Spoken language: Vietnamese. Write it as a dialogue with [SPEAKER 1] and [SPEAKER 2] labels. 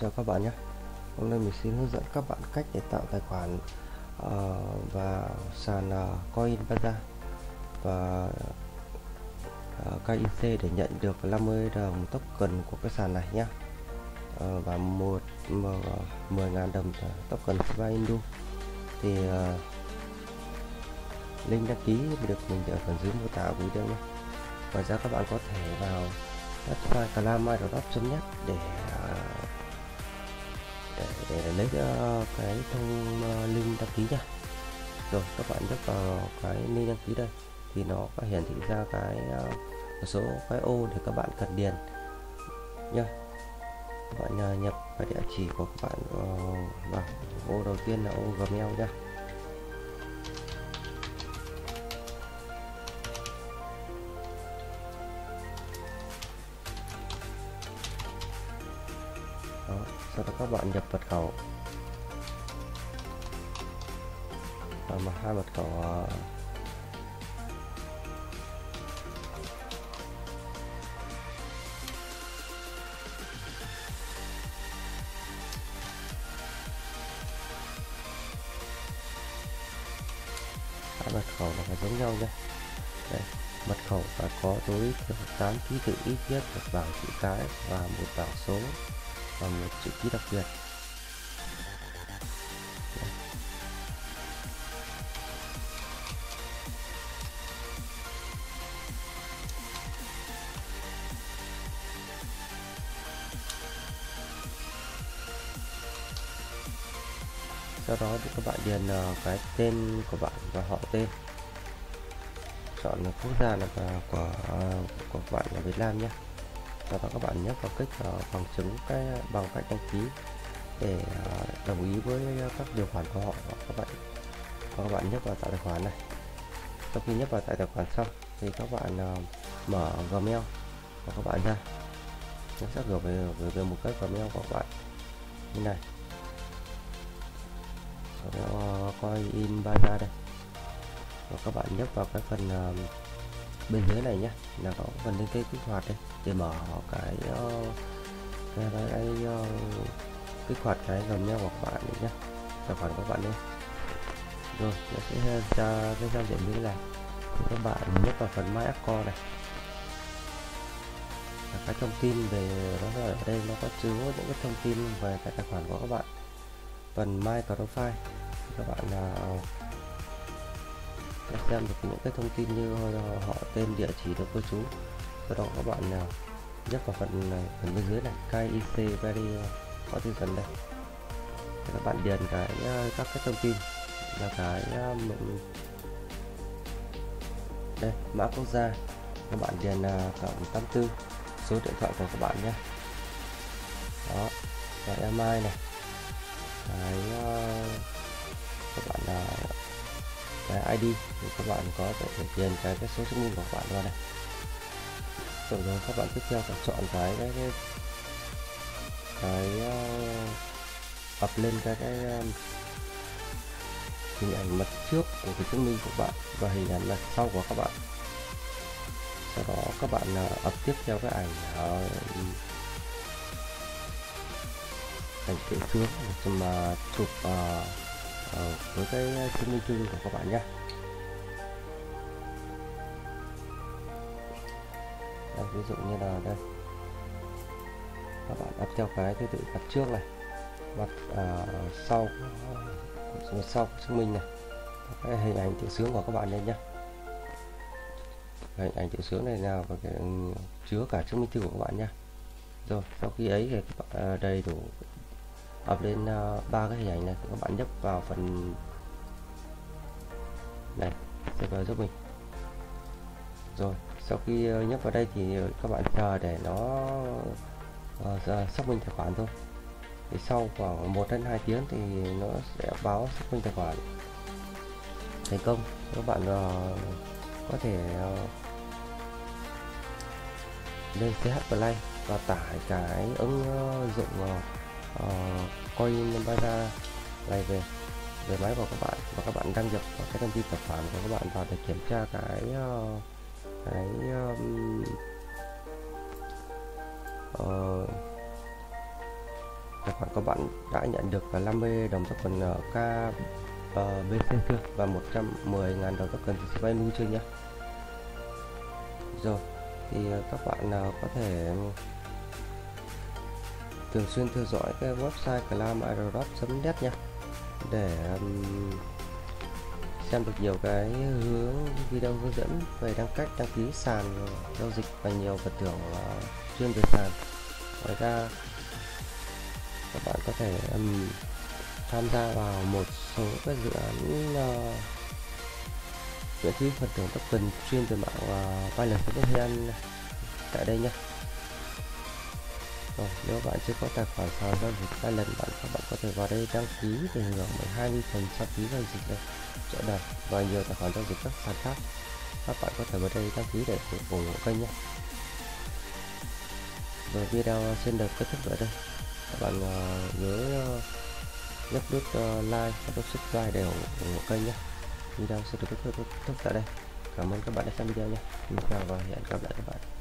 [SPEAKER 1] chào các bạn nhé. Hôm nay mình xin hướng dẫn các bạn cách để tạo tài khoản uh, và sàn ờ, uh, Coin baza và ờ, uh, KIC để nhận được 50 đồng token của cái sàn này nhé. Uh, và một uh, 10.000 đồng token Shiba Inu thì uh, link đăng ký được mình để ở phần dưới mô tả video nhé. Ngoài ra các bạn có thể vào website clamai.net để để, để lấy ờ, cái thông ờ, link đăng ký nha. Rồi, các bạn nhấp vào cái link đăng ký đây, thì nó có hiển thị ra cái ờ, một số cái ô để các bạn cần điền nha. Các bạn nhập cái địa chỉ của các bạn vào. Ô đầu tiên là ô gmail nha. Đó sau đó các bạn nhập mật khẩu. Và mà hai mật khẩu à, hai mật khẩu là phải giống nhau nhé. Đây mật khẩu phải có tối thiểu 8 ký tự ít nhất, một bảng chữ cái và một bảng số và một chữ ký đặc biệt sau đó thì các bạn điền ờ, cái tên của bạn và họ tên. Chọn quốc gia là của ờ, của bạn là Việt Nam nhé và các bạn nhấp vào kích vào bằng chứng cái bằng cách đăng ký để ờ, đồng ý với ờ, các điều khoản của họ. Và các bạn và các bạn nhấp vào tạo tài khoản này. Sau khi nhấp vào tạo tài khoản xong thì các bạn uh, mở Gmail và các bạn ra. Nó sẽ gửi về gửi về một cái Gmail của các bạn. Như này. Gmail coi in ba đây. Và các bạn nhấp vào cái phần uh, bên dưới này nhé là có phần liên kết kích hoạt đây để mở cái uh, cái cái, cái uh, kích hoạt cái gmail của các bạn đấy nhé tài khoản của các bạn đây. Rồi nó sẽ ra cái giao diện như thế này. Thì các bạn nhấp vào phần my account này. Và cái thông tin về nó ở đây nó có chứa những cái thông tin về cái tài khoản của các bạn. Phần my profile các bạn là uh, xem được những cái thông tin như ờ, họ tên địa chỉ được cư trú. Sau đó các bạn nào nhấp vào phần này, phần bên dưới này KIC very ờ, có tiêu chuẩn đây. Thì các bạn điền cái ờ, các cái thông tin là cái ờ, đây, mã quốc gia các bạn điền cộng 84 số điện thoại của các bạn nhé. Đó, và email này. ID thì các bạn có thể điền cái cái số chứng minh của các bạn vào này. Sau đó các bạn tiếp theo phải chọn cái cái cái, cái uh, up lên cái cái um, hình ảnh mặt trước của cái chứng minh của bạn và hình ảnh mặt sau của các bạn. Sau đó các bạn uh, up tiếp theo cái ảnh uh, ảnh tự trước mà chụp uh, Ờ, với cái ờ, chứng minh thư của các bạn nhé đây, ví dụ như là đây. Các bạn ấp theo cái thứ tự mặt trước này. Mặt uh, ờ, sau mặt sau chứng minh này. Cái hình ảnh tự sướng của các bạn đây nhé hình ảnh tự sướng này nào và cái, ừ, chứa cả chứng minh thư của các bạn nhé rồi sau khi ấy thì các bạn đầy đủ up lên ờ, ba cái hình ảnh này các bạn nhấp vào phần này sẽ giúp mình. Rồi sau khi ờ, nhấp vào đây thì các bạn chờ để nó uh, xác minh tài khoản thôi. Thì sau khoảng 1 đến 2 tiếng thì nó sẽ báo xác minh tài khoản. Thành công các bạn uh, có thể uh, lên CH Play và tải cái ứng dụng uh, Ờ, uh, coin Baza này về về máy của các bạn và các bạn đăng nhập vào cái thông tin tài khoản của các bạn vào để kiểm tra cái uh, cái um, uh, khoản của bạn đã nhận được là 50 đồng token uh, BC chưa và 110.000 đồng token từ Value chưa nhé rồi thì các bạn uh, có thể thường xuyên theo dõi cái website clamaerodrop.net nha. Để um, xem được nhiều cái hướng video hướng dẫn về đăng cách đăng ký sàn giao dịch và nhiều vật thưởng uh, chuyên về sàn. Ngoài ra các bạn có thể um, tham gia vào một số các dự án uh, miễn phí phần thưởng token chuyên về mạng uh, Binance tại đây nhé rồi nếu bạn chưa có tài khoản sàn giao dịch ba lần bạn các bạn có thể vào đây đăng ký để hưởng 20 phần trăm phí giao dịch này. Trợ đợt và nhiều tài khoản giao dịch các sàn khác. Các bạn có thể vào đây đăng ký để ủng hộ kênh nhé. Rồi video xin được kết thúc ở đây. Các bạn uh, nhớ uh, nhấp nút uh, like và nút subscribe để ủng hộ kênh nhé. Video sẽ được kết thúc tại đây. Cảm ơn các bạn đã xem video nhé. Xin chào và hẹn gặp lại các bạn.